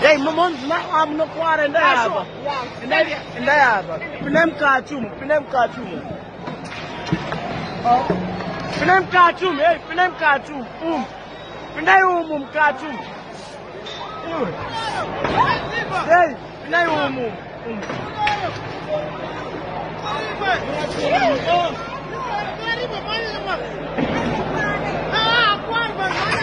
They mums na am no kware ndayaba. Ndayaba. Pinem kachumu, pinem kachumu. Pinem kachumu, ei, pinem kachumu. Um. Pinay um kachumu. Hey, Ei, umum. Um. Ah, qual vai?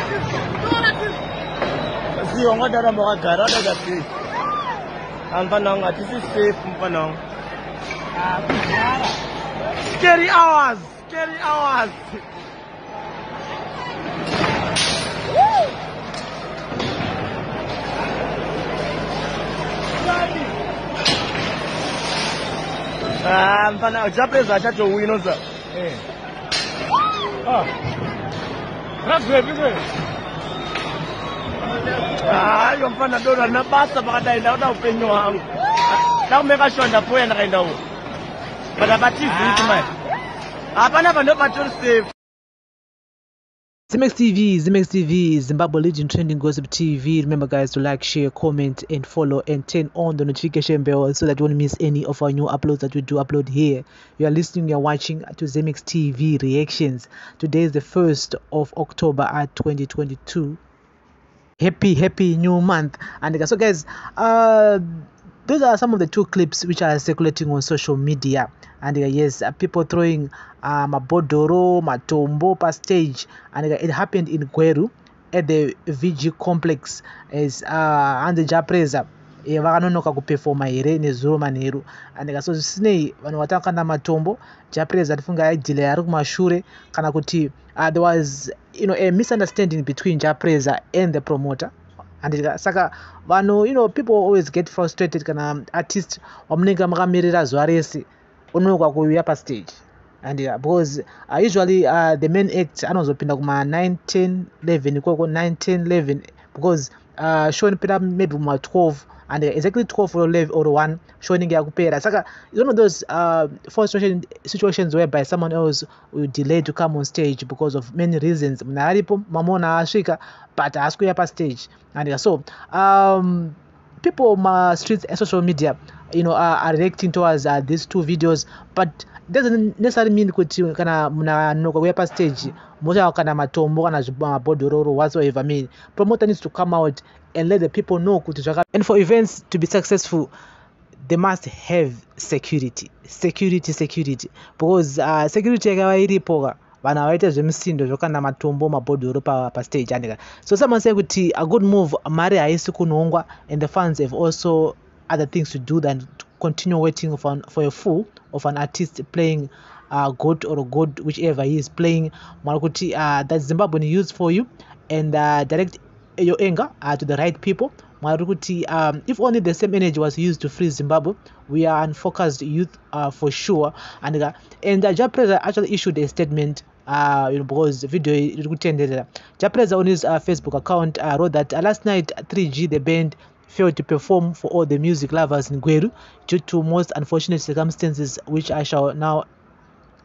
Ngodara mwagara daga si. Ampanong at this is safe mpanong. Scary hours, scary hours. Ah, mpana japeza chacho wino za. Eh. Ah. Ragwe bigwe. Ah, yo mfana dora na basa bakadai ndaona upenyo wangu. Na shonda poya ndakaenda uko. Bada batizi itu mai. Hapana bando batori safe. Zimex TV, Zimex TV, Zimbabwe Legion Trending Gossip TV. Remember, guys, to like, share, comment, and follow, and turn on the notification bell so that you won't miss any of our new uploads that we do upload here. You are listening, you are watching to Zimex TV reactions. Today is the 1st of October at 2022. Happy, happy new month. And so, guys, uh, those are some of the two clips which are circulating on social media. And uh, yes uh, people throwing uh, mabodoro matombo pa stage. And uh, it happened in gweru at the vg complex as uh, hanzi japreza e, vakanonoka kupefoma here nezuro manheru. And so zvisinei vanhu vatakanda matombo japreza tifunga aidhila ari kumashure kana kuti uh, there was you know, a misunderstanding between japreza and the promoter. And saka vanhu you know people always get frustrated kana artist wamunenge makamirira zuva rese unonoka kuuya pastage. And uh, because uh, usually uh, the main act anozopinda kuma 9 10 11 ikoko 9 10 11 because uh, show inopinda maybe kuma 12 and exactly 12 or 11 or 1 show inenge yakupera. Saka one of those uh, frustration situations whereby someone else will delay to come on stage because of many reasons. Munhu aripo mamona asvika but haasi kuuya pastage and uh, so um, people ma streets and social media you know are, are reacting towards uh, these two videos but doesn't necessarily mean kuti kana munhu anonoka kuuya pastage motaura kana matombo kana mabhodhororo whatsoever mean promoter needs to come out and let the people know kuti zvaka and for events to be successful they must have security security security because uh, security yakava iripoka vanhu havaita zvemisindo zvokanda matombo mabhodhoro pastage pa andika so say kuti a good move mari haisi kunhongwa and the funds have also other things to do than to continue waiting for, an, for a fool of an artist playing uh, good or good whichever he is playing. Mari kuti uh, that zimbabwean use for you and uh, direct your anger uh, to the right people mwari kuti um, if only the same energy was used to free zimbabwe we are unfocused youth uh, for sure. And, uh, and uh, japreza actually issued a statement uh, you know, because video iri kutenderera japreza on his uh, facebook account uh, wrote that uh, last night 3g the band failed to perform for all the music lovers in gweru due to most unfortunate circumstances which i shall now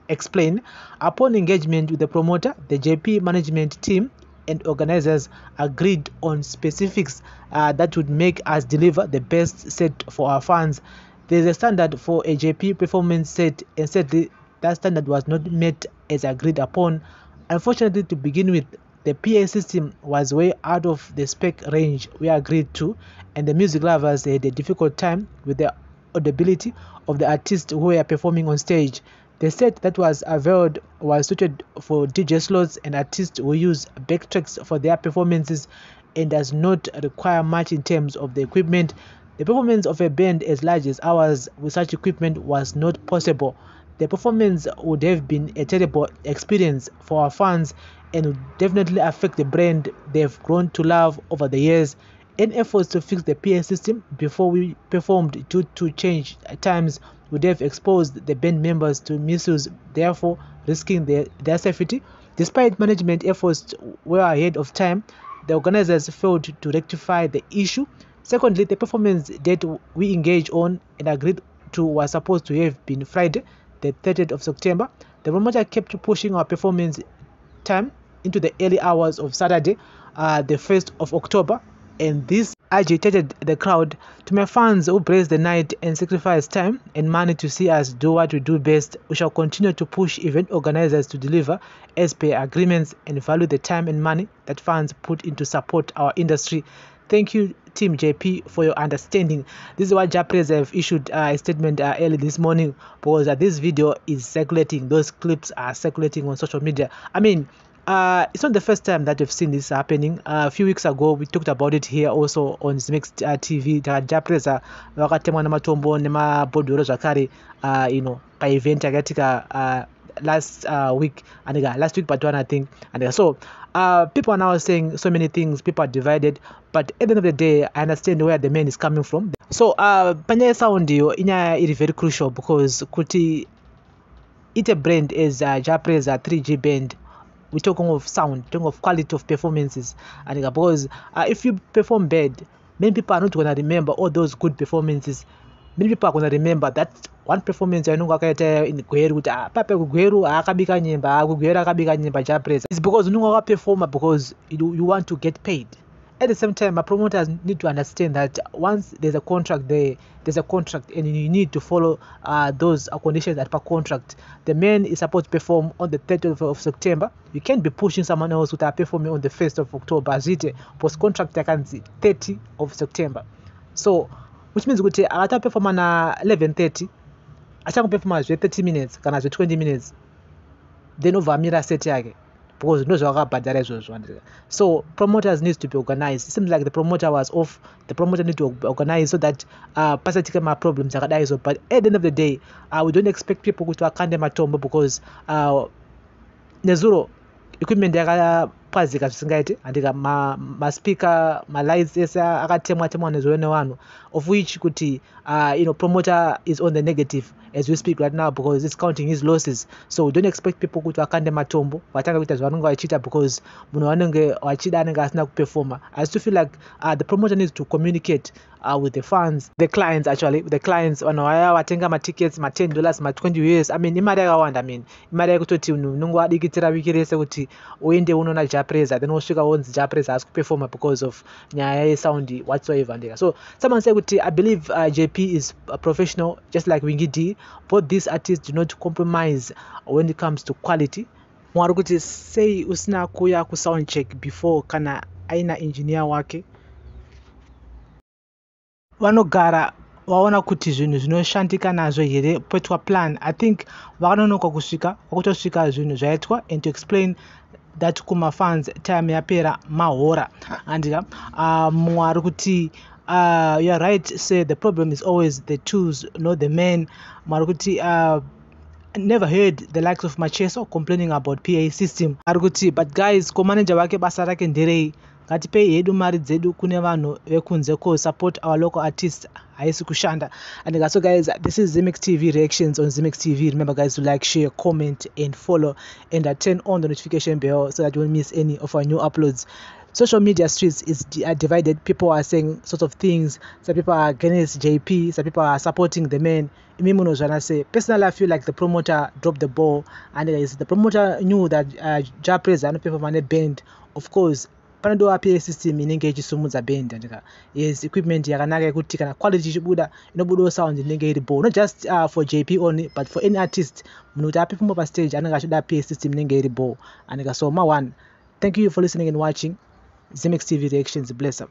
explain. Upon engagement with the promoter the jp management team and organizers agreed on specifics uh, that would make us deliver the best set for our fans. There is a standard for a JP performance set, and sadly, that standard was not met as agreed upon. Unfortunately, to begin with, the PA system was way out of the spec range we agreed to, and the music lovers had a difficult time with the audibility of the artists who were performing on stage. The set that was availed was suited for DJ slots and artists who use backtracks for their performances and does not require much in terms of the equipment. The performance of a band as large as ours with such equipment was not possible. The performance would have been a terrible experience for our fans and would definitely affect the brand they've grown to love over the years. In efforts to fix the PA system before we performed due to change times would have exposed the band members to misuse, therefore risking their, their safety. Despite management efforts were ahead of time, the organizers failed to rectify the issue. Secondly, the performance date we engaged on and agreed to was supposed to have been Friday, the 30th of September. The promoter kept pushing our performance time into the early hours of Saturday, uh, the 1st of October, and this agitated the crowd. To my fans who blazed the night and sacrifice time and money to see us do what we do best, we shall continue to push event organizers to deliver as agreements and value the time and money that fans put into support our industry. Thank you, Team JP, for your understanding. This is what Japres have issued a statement uh, early this morning because uh, this video is circulating. Those clips are circulating on social media. I mean, uh, it's not the first time that we've seen this happening. Uh, a few weeks ago, we talked about it here also on Zmix uh, TV. Japreza vakatemwa nematombo nemabhodhoro zvakare uh, you know, paevent yakatika uh, last uh, week and uh, last week but one I think and uh, so uh, people are now saying so many things people are divided but at the end of the day I understand where the man is coming from so uh, panyaya sound iyo inyaya iri very crucial because kuti ite brand as uh, Japreza 3G band we're talking of sound, talking of quality of performances. And because uh, if you perform bad, many people are not going to remember all those good performances. Many people are going to remember that one performance yanonga akaita in gweru kuti ah, pape kugweru akabika nyemba kugweru akabika nyemba japresa it's because unonga wakaperforma because you, you want to get paid at the same time my promoters need to understand that once there's a contract there there's a contract and you need to follow uh, those conditions that per contract. The man is supposed to perform on the 30th of september. You can't be pushing someone else are performing on the 1st of october. Azite post contract yakanzi 30 of september. So which means kuti akataperforma na 1130 achangoperforma zve30 minutes kana zve20 minutes then obva amira set yake because ndo zvakabhadhara izvozvo so promoters needs to be organized. It seems like the promoter was off. The promoter need to organize so that uh, pasatike maproblems akadai so but at the end of the day uh, we don't expect people kuti vakande matombo because uh, nezuro equipment yakapwazika zvisingaiti handika maspika ma malights ese akatemwa temwa nezuro nevanhu of which kuti uh, you know, promoter is on the negative as we speak right now because it's counting his losses. So we don't expect people kuti vakande matombo vatanga kuita zvavanenge vachiita because munhu vanenge vachida anenge asina kuperforma. I still feel like uh, the promoter needs to communicate uh, with the fans the clients actually the clients vanhu vaya vatenga matickets ma10 dollars ma20 us i mean imari yakawanda mean imari yekutoti munhu unenge wadikitira wiki rese kuti uende unoona japresa then wosvika wonzi japresa haasi kuperforma because of nyaya yesound whatsoever ndika so someone say kuti i believe uh, jp is a professional just like wingi d both these artists do not compromise when it comes to quality. Mwari kuti sei usina kuya kusound check before kana aina engineer wake vanogara vaona kuti zvinhu zvinoshandika nazvo here poitwa plan. I think vakanonoka kusvika vakutosvika zvinhu zvaitwa and to explain that kumafans time yapera mahora. Andika uh, mumwe ari kuti uh, youare right say the problem is always the tools not the man mari kuti uh, never heard the likes of macheso complaining about pa system. Ari kuti but guys komanaja vake basa rake nderei ngatipei hedu mari dzedu kune vanhu vekunze kosupport our local artists. Haisi kushanda. And so guys this is zimix tv reactions on zimix tv remember guys to like share comment and follow. And uh, turn on the notification bell so that you won't miss any of our new uploads. Social media streets is are divided. People are saying sort of things. Some people are against jp some people are supporting the man. Imi say personally i feel like the promoter dropped the ball. And the promoter knew that uh, japres anoperforma neband of course panodiwa pa system inenge ichisumudza band andika yes equipment yakanaka yekuti kana quality ichibuda inobudawo sound inenge iri bo not just uh, for jp only but for any artist munhu kuti apefuma pastage anenge achida pa system inenge iri bo andika so ma one thank you for listening and watching Zimex TV Reactions. Bless up.